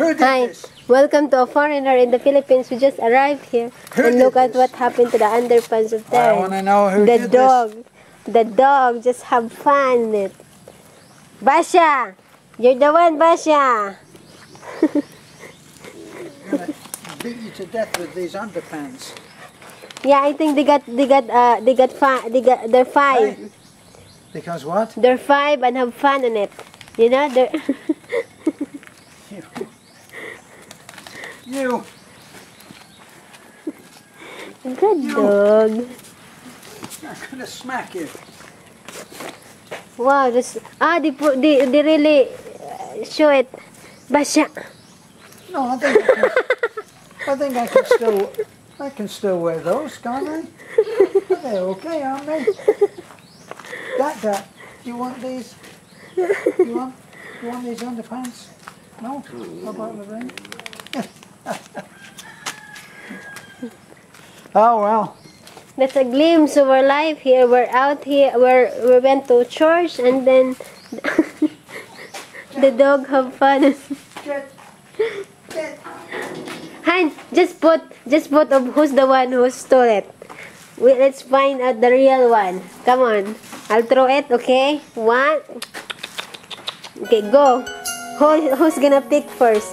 Who Hi, this? welcome to a foreigner in the Philippines. We just arrived here Who and look at this? what happened to the underpants of I want to know who The dog, the dog just have fun in it. Basha, you're the one, Basha. Beat you to death with these underpants. Yeah, I think they got they got uh they got five they got they're five. Because what? They're five and have fun on it. You know, they're You. You. good dog. I'm gonna smack you. Wow, this ah they put they, they really uh, show it. Basha. No, I think I can, I think I can still I can still wear those, can't I? They're okay, aren't they? That that. Do you want these? You want you want these underpants? No? How about the ring? oh well. That's a glimpse of our life here. We're out here. We're, we went to church and then the dog have fun. Han, just put, just put of who's the one who stole it. We, let's find out the real one. Come on. I'll throw it, okay? One. Okay, go. Who, who's gonna pick first?